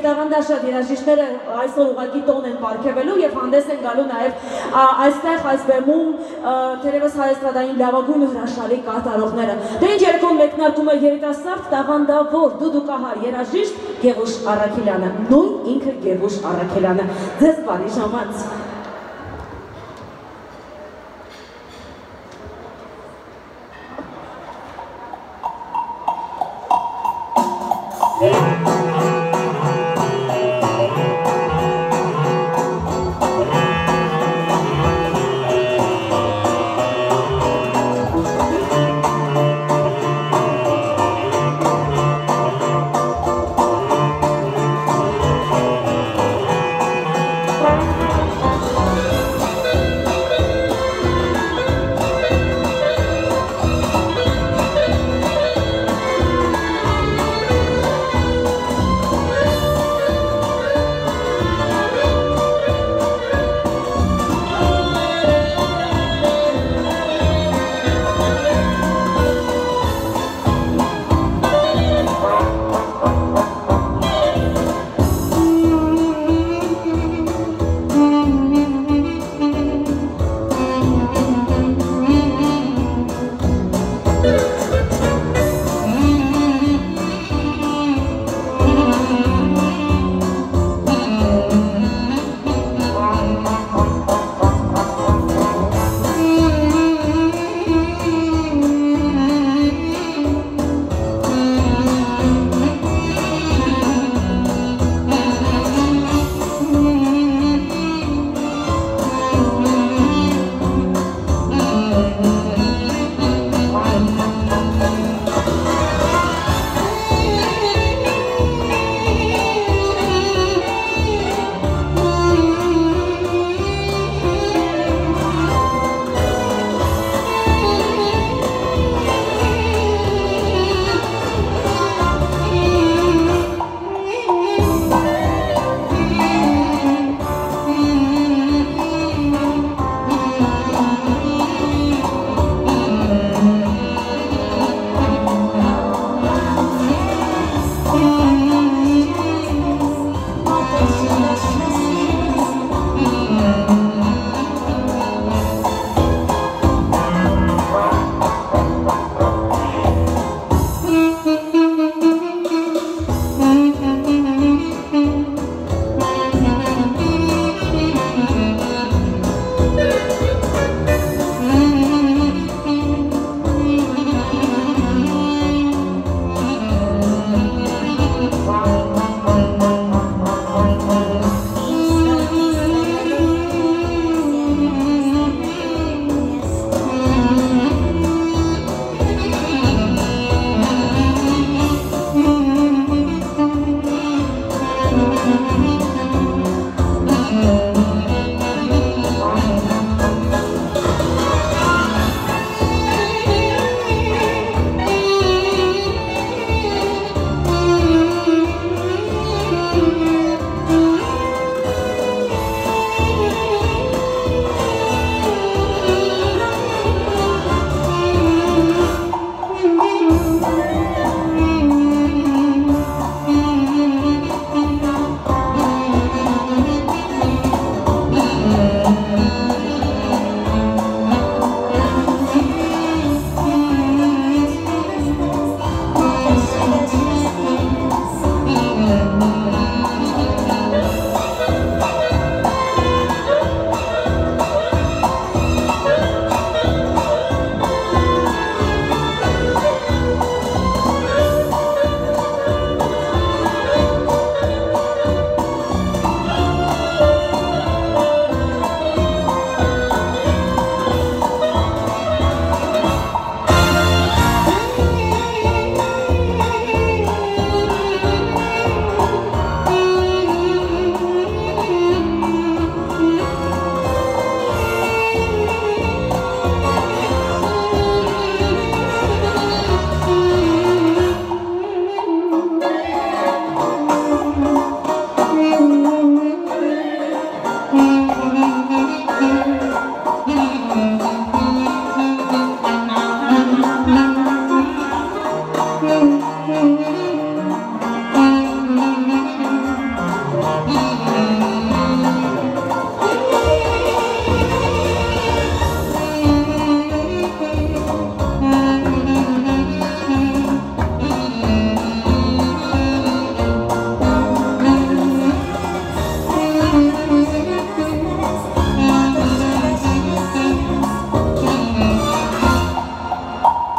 եւ տաղանդաշատ երաժիշտները այսօր ուղակի տոն են ապարգևելու եւ հանդես են գալու նաեւ այստեղ այս բեմում թերևս հայաստանային լավագույն հրաշալի կատարողները։ Դե ինչ երեկոն մեկնարկում է երիտասարդ տաղանդավոր դուդուկահար երաժիշտ Գևուշ Արաքելյանը, նույն ինքը Գևուշ Արաքելյանը։ Ձեզ բարի ժամանց։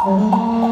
この